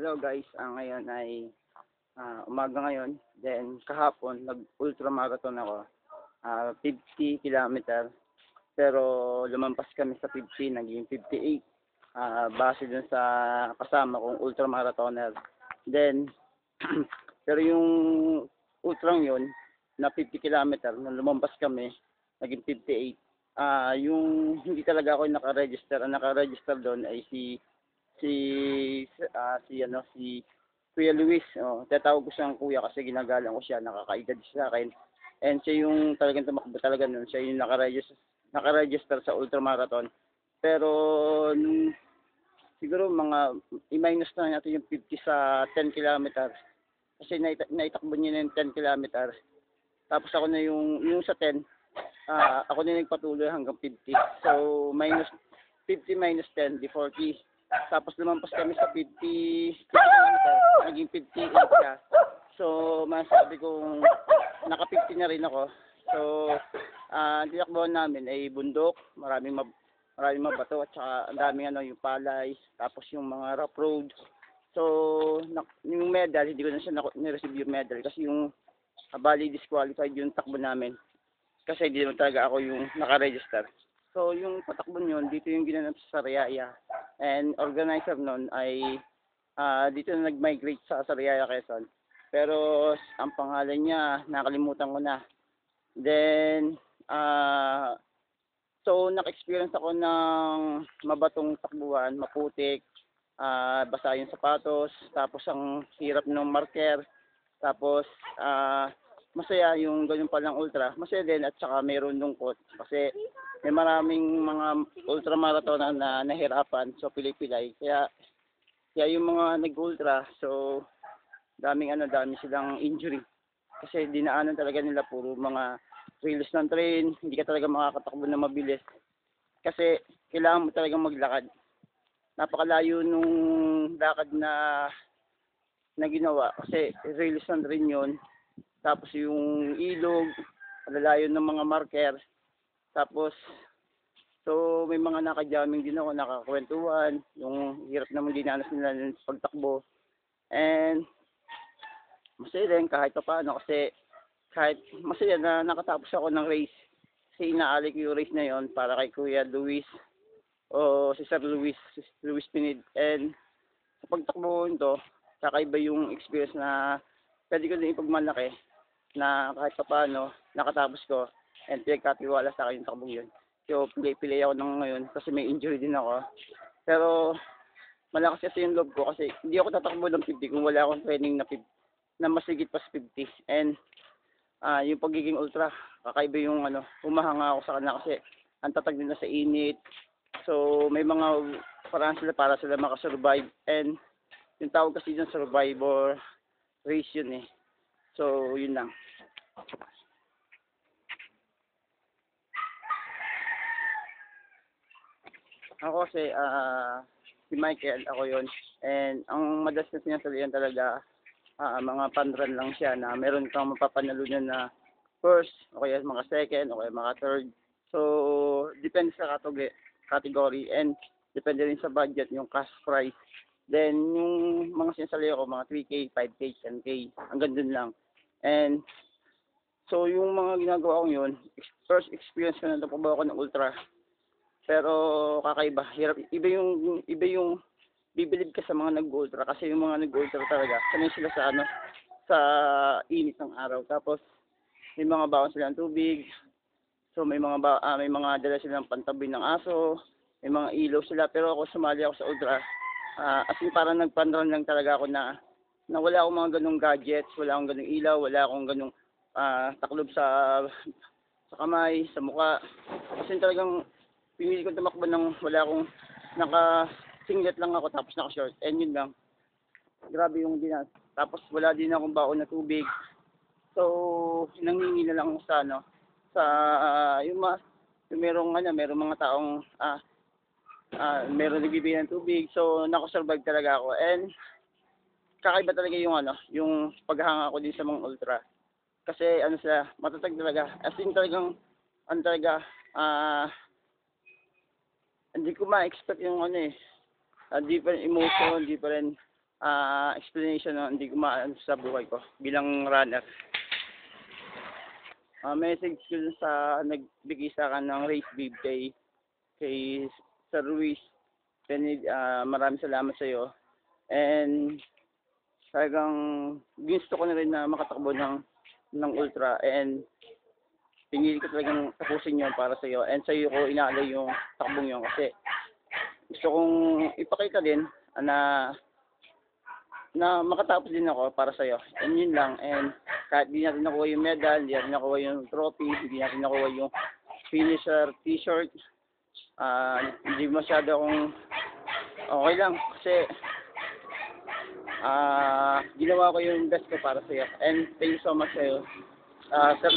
Hello guys, ah, ngayon ay ah, umaga ngayon. Then kahapon nag-ultramarathon ako. Ah, 50 kilometer. Pero lumampas kami sa 50, naging 58. Ah, base dun sa kasama kong ultramarathoner. Then pero yung ultrang yon na 50 kilometer, nung lumampas kami, naging 58. Ah, yung hindi talaga ako naka-register. Ang naka-register doon ay si si ah, si ano si Kuya Luis. Oh tatawag ko siyang kuya kasi ginagalang ko siya nakakaedad siya sa akin. And siya yung talagang tumakbo talaga nun. Siya yung naka-register naka-register sa ultramarathon. Pero nung siguro mga i-minus na natin yung 50 sa 10 kilometer kasi naita, naitakbo niya na yung 10 kilometer tapos ako na yung yung sa 10 ah ako na nagpatuloy hanggang 50 so minus 50 minus 10 di 40 tapos lumampas kami sa 50, 50 kilometer, naging 58 siya. So, masabi kong naka 50 na rin ako. So, ah ang tinakbuhan namin ay bundok, maraming mab maraming mabato at saka ang daming ano yung palay, tapos yung mga rough road. So, yung medal, hindi ko na siya na, receive yung medal kasi yung ah, bali disqualified yung takbo namin. Kasi hindi naman talaga ako yung naka-register. So, yung patakbo yun, dito yung ginanap sa Sariaya. And organizer nun ay ah, dito na nag-migrate sa Sariaya, Quezon. Pero ang pangalan niya, nakalimutan ko na. Then, ah so naka-experience ako ng mabatong takbuhan, maputik, ah basa yung sapatos, tapos ang hirap ng marker, tapos ah masaya yung ganun palang ultra. Masaya din at saka mayroon lungkot kasi may maraming mga ultramarathon na nahirapan so pilay-pilay. Kaya kaya yung mga nag-ultra so daming ano, dami silang injury. Kasi dinaanan talaga nila puro mga trails ng train, hindi ka talaga makakatakbo na mabilis. Kasi kailangan mo talagang maglakad. Napakalayo nung lakad na na ginawa kasi rails ng train yun. Tapos yung ilog, alalayo ng mga marker. Tapos, so may mga naka-jamming din ako, nakakwentuhan. Yung hirap naman dinanas nila ng pagtakbo. And, masaya din kahit pa paano kasi kahit masaya na nakatapos ako ng race. Kasi inaali ko yung race na yon para kay Kuya Luis o si Sir Luis, Luis Pinid. And sa pagtakbo ko ito, kakaiba yung experience na pwede ko din ipagmalaki na kahit pa paano nakatapos ko and pinagkatiwala sa akin yung takbong yun. So, pilay-pilay ako ng ngayon kasi may injury din ako. Pero, malakas kasi yung loob ko kasi hindi ako tatakbo ng 50 kung wala akong training na 50, na masigit pa sa 50. And, ah yung pagiging ultra, kakaiba yung ano, humahanga ako sa kanila kasi ang tatag nila sa init. So, may mga paraan sila para sila makasurvive. And, yung tawag kasi dyan survivor race yun eh. So, yun lang. Ako kasi, ah, si Michael, ako yon And ang madalas na sinasalihan talaga, ah, mga panran lang siya na meron kang mapapanalunan na first, o kaya mga second, o kaya mga third. So, depende sa category, category and depende rin sa budget, yung cash price. Then, yung mga sinasali ko, mga 3K, 5K, 10K, hanggang dun lang. And, so yung mga ginagawa ko yun, first experience ko na napabawa ko ng ultra. Pero kakaiba, hirap. Iba yung, iba yung bibilib ka sa mga nag-ultra kasi yung mga nag-ultra talaga, sanay sila sa ano, sa init ng araw. Tapos, may mga baon sila ng tubig. So, may mga ba, ah, may mga dala silang pantabi ng aso. May mga ilaw sila. Pero ako sumali ako sa ultra. Ah, as in parang nagpanran lang talaga ako na na wala akong mga ganong gadgets, wala akong ganong ilaw, wala akong ganong ah, taklob sa sa kamay, sa muka. Kasi talagang pinili ko tumakbo ng wala akong naka singlet lang ako tapos naka short. And yun lang. Grabe yung dinas. Tapos wala din akong baon na tubig. So, nangingi na lang ako sa ano, sa ah, yung mga yung merong ano, merong mga taong ah ah meron nagbibigay ng tubig. So, nakasurvive talaga ako. And kakaiba talaga yung ano, yung paghanga ko din sa mga ultra. Kasi ano sila, matatag talaga. As in talagang, ano talaga, ah, hindi ko ma-expect yung ano eh, ah, different emotion, different ah, explanation na hindi ko maano sa buhay ko bilang runner. Ah, message ko sa nagbigay sa akin ng race bib kay kay Sir Ruiz. Then, ah, maraming salamat sa iyo. And talagang gusto ko na rin na makatakbo ng ng ultra and pinili ko talagang tapusin yun para sa iyo and sa iyo ko inaalay yung takbong yun kasi gusto kong ipakita din na na makatapos din ako para sa iyo and yun lang. And kahit di natin nakuha yung medal di natin nakuha yung trophy di natin nakuha yung finisher t-shirt ah hindi masyado akong okay lang kasi ah ginawa ko yung best ko para sa iyo and thank you so much sa iyo ah Sir